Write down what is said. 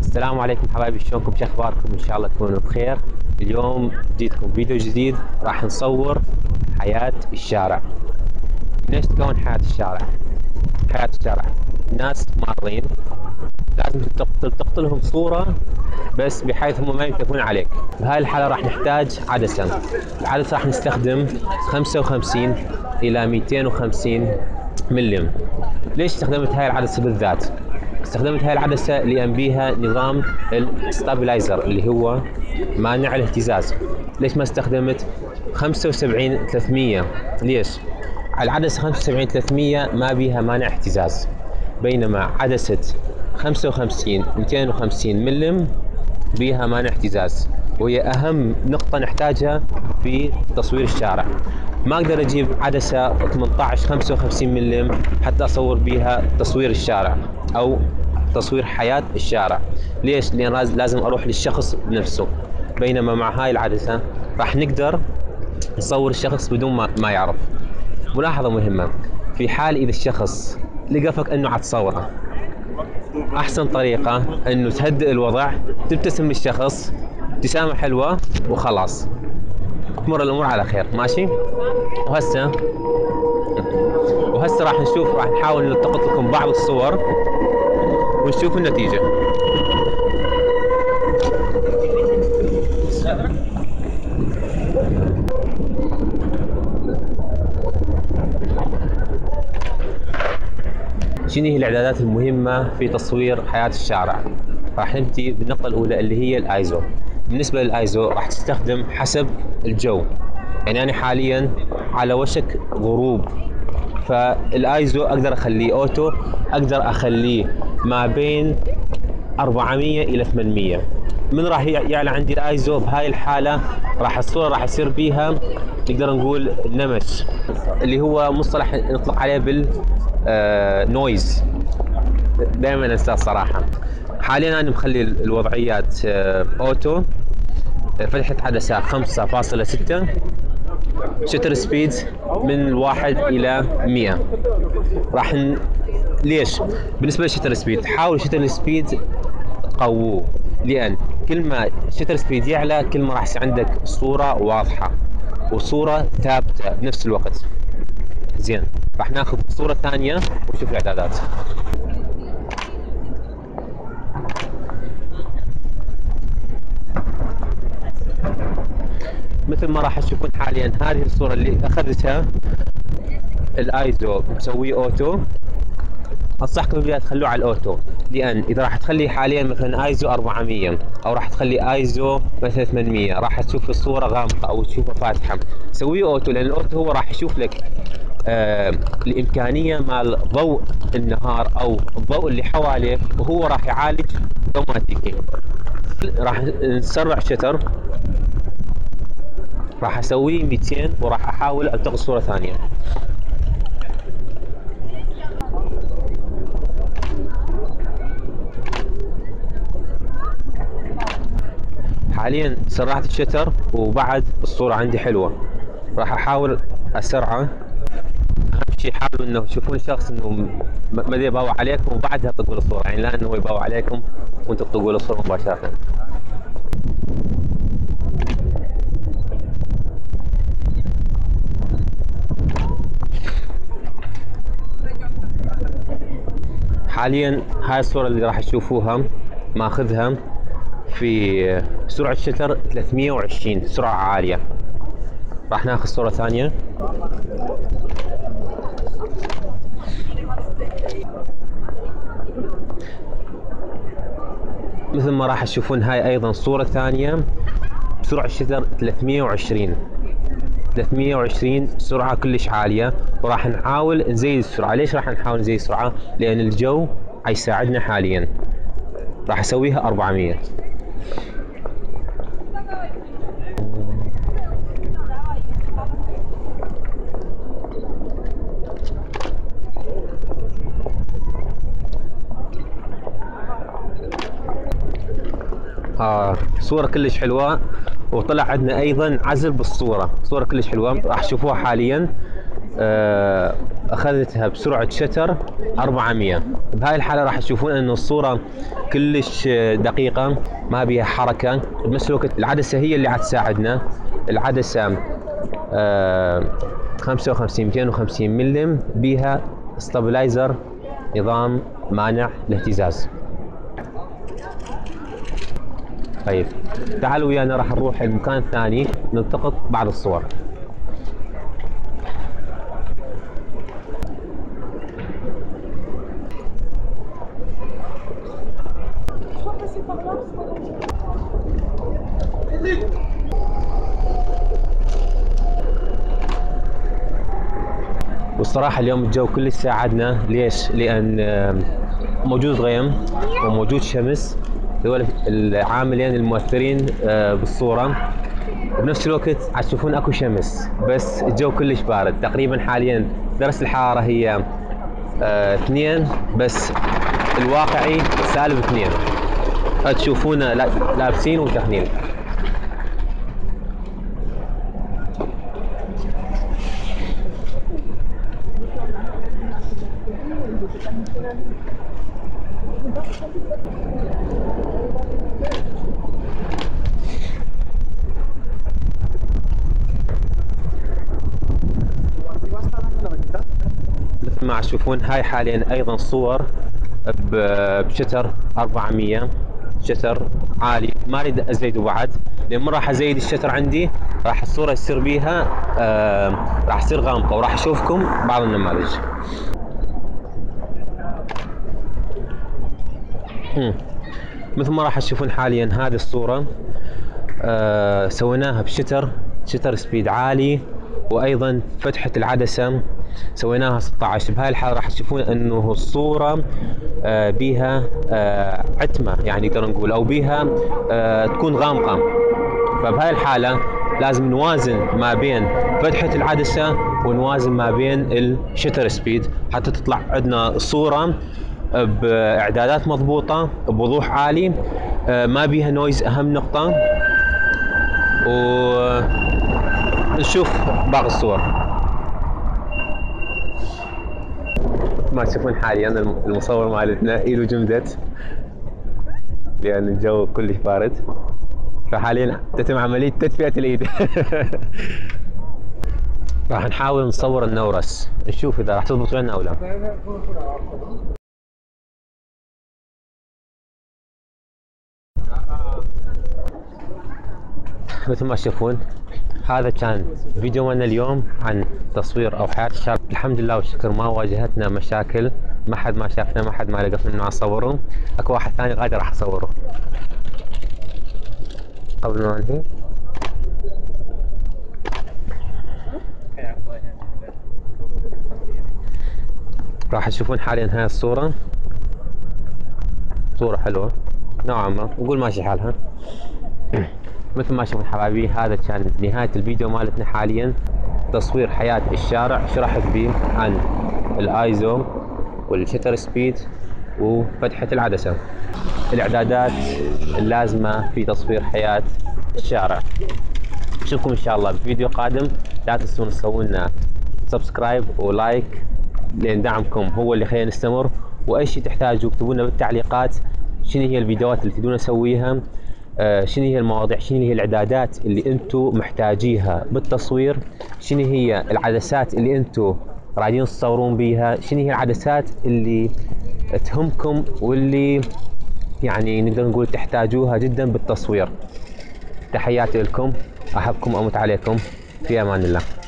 السلام عليكم حبايبي شلونكم؟ شو أخباركم؟ إن شاء الله تكونوا بخير. اليوم جيتكم فيديو جديد راح نصور حياة الشارع. ليش تكون حياة الشارع؟ حياة الشارع. ناس مارين لازم تلتقط لهم صورة بس بحيث هم ما ينتبهون عليك. بهاي الحالة راح نحتاج عدسة العدسة راح نستخدم 55 إلى 250 ملم ليش استخدمت هاي العدسة بالذات؟ استخدمت هاي العدسة لأن بيها نظام الستابلايزر اللي هو مانع الاهتزاز. ليش ما استخدمت؟ 75 300 ليش؟ العدسة 75 300 ما بيها مانع اهتزاز. بينما عدسة 55 250 ملم بيها مانع اهتزاز وهي أهم نقطة نحتاجها في تصوير الشارع. ما أقدر أجيب عدسة 18 55 ملم حتى أصور بيها تصوير الشارع أو تصوير حياة الشارع. ليش؟ لأن لازم أروح للشخص بنفسه. بينما مع هاي العدسة راح نقدر نصور الشخص بدون ما, ما يعرف. ملاحظة مهمة. في حال إذا الشخص لقفك أنه عتصوره أحسن طريقة إنه تهدئ الوضع تبتسم للشخص ابتسامة حلوة وخلاص. تمر الأمور على خير ماشي؟ وهسه وهسه راح نشوف راح نحاول نلتقط لكم بعض الصور ونشوف النتيجة. شنو هي الإعدادات المهمة في تصوير حياة الشارع. راح نبدي بالنقطة الأولى اللي هي الآيزو. بالنسبة للآيزو راح تستخدم حسب الجو. يعني أنا حاليا على وشك غروب. فالآيزو أقدر أخليه auto أقدر أخليه ما بين 400 إلى 800 من راح يعلى عندي الآيزو بهاي الحالة راح الصورة راح يصير بيها نقدر نقول نمش. اللي هو مصطلح نطلق عليه بال noise آه، دائما انساه صراحة. حاليا أنا مخلي الوضعيات آه، auto فتحة عدسة 5.6 shutter speed من واحد إلى 100 راح ن... ليش؟ بالنسبة لل shutter speed حاول shutter speed تقووه لأن كل ما shutter speed يعلى كل ما راح يصير عندك صورة واضحة وصورة ثابتة بنفس الوقت. زين. راح ناخذ صورة ثانية ونشوف الإعدادات. مثل ما راح تشوفون حاليا هذه الصورة اللي أخذتها الآيزو مسويه auto. أنصحكم بها تخلوه على ال auto لأن إذا راح تخلي حاليا مثلا آيزو 400 أو راح تخلي آيزو مثلا 800 راح تشوف الصورة غامقة أو تشوفها فاتحة. سويه أوتو لأن الأوتو هو راح يشوف لك الإمكانية مال ضوء النهار أو الضوء اللي حواليك وهو راح يعالج اوتوماتيكي راح نسرع شتر راح اسويه 200 وراح أحاول ألتقط صورة ثانية. حاليا سرعت الشتر وبعد الصورة عندي حلوة. راح أحاول أسرعه. شيء حاولوا إنه تشوفون الشخص إنه ما يباوع عليكم وبعدها تطقوا الصورة. يعني لا إنه يباوع عليكم وأنتم تطقوا الصورة مباشرة. حاليا هاي الصورة اللي راح تشوفوها ماخذها في سرعة شتر 320 سرعة عالية. راح ناخذ صورة ثانية. مثل ما راح تشوفون هاي أيضا صورة ثانية. بسرعة شتر 320 320 سرعة كلش عالية. وراح نحاول نزيد السرعة. ليش راح نحاول نزيد السرعة؟ لأن الجو حيساعدنا حاليا. راح أسويها 400 آه صورة كلش حلوة وطلع عندنا أيضا عزل بالصورة. صورة كلش حلوة راح تشوفوها حاليا. آه، أخذتها بسرعة شتر 400 بهاي الحالة راح تشوفون ان الصورة كلش دقيقة ما بيها حركة. بنفس الوقت العدسة هي اللي عاد تساعدنا. العدسة آه، 55 250 ملم بيها ستابلايزر نظام مانع الاهتزاز. طيب. تعالوا ويانا راح نروح المكان الثاني نلتقط بعض الصور. والصراحة اليوم الجو كلش ساعدنا. ليش؟ لأن موجود غيم وموجود شمس. هذول العاملين المؤثرين آه، بالصورة. وبنفس الوقت عاد تشوفون أكو شمس بس الجو كلش بارد. تقريبا حاليا درجه الحرارة هي آه، اثنين بس الواقعي سالب اثنين. تشوفونا لا- لابسين وشاحنين مثل ما تشوفون هاي حاليا أيضا صور بشتر 400 شتر عالي. ما أريد ازيده بعد. لأن ما راح أزيد الشتر عندي راح الصورة يصير بيها آه راح تصير غامقة وراح أشوفكم بعض النماذج. مثل ما راح تشوفون حاليا هذه الصورة آه سويناها بشتر. شتر سبيد عالي وأيضا فتحة العدسة. سويناها 16 بهاي الحالة راح تشوفون إنه الصورة آه بيها آه عتمة يعني نقدر نقول أو بيها آه تكون غامقة. فبهاي الحالة لازم نوازن ما بين فتحة العدسة ونوازن ما بين الشتر سبيد حتى تطلع عندنا صوره بإعدادات مضبوطة بوضوح عالي ما بيها نويز أهم نقطة. ونشوف باقي الصور. ما تشوفون حاليا الم- المصور مالتنا ايده جمدت لأن الجو كلش بارد. فحاليا تتم عملية تدفئة الإيد. راح نحاول نصور النورس. نشوف إذا راح تضبط عنا أو لا. مثل ما تشوفون هذا كان فيديو مالنا اليوم عن تصوير أو حياة الشارع الحمد لله والشكر ما واجهتنا مشاكل. ما حد ما شافنا ما حد ما لقى منه أصوره. أكو واحد ثاني غادي راح أصوره. قبل ما انهي راح تشوفون حاليا هاي الصورة. صورة حلوة. نوعا ما. وقول ماشي حالها. مثل ما شفتوا حبايبي هذا كان نهاية الفيديو مالتنا حاليا. تصوير حياة الشارع شرحت به عن ال ISO وال shutter speed وفتحة العدسة. الإعدادات اللازمة في تصوير حياة الشارع. نشوفكم إن شاء الله بفيديو قادم. لا تنسون تسوون لنا subscribe و like لأن دعمكم هو اللي خلينا نستمر. وأي شيء تحتاجوا اكتبوا لنا بالتعليقات. شنو هي الفيديوهات اللي تريدون نسويها؟ شنو هي المواضيع شنو هي الاعدادات اللي أنتم محتاجيها بالتصوير؟ شنو هي العدسات اللي أنتم رايدين تصورون بيها؟ شنو هي العدسات اللي تهمكم واللي يعني نقدر نقول تحتاجوها جدا بالتصوير؟ تحياتي لكم أحبكم أموت عليكم. في أمان الله.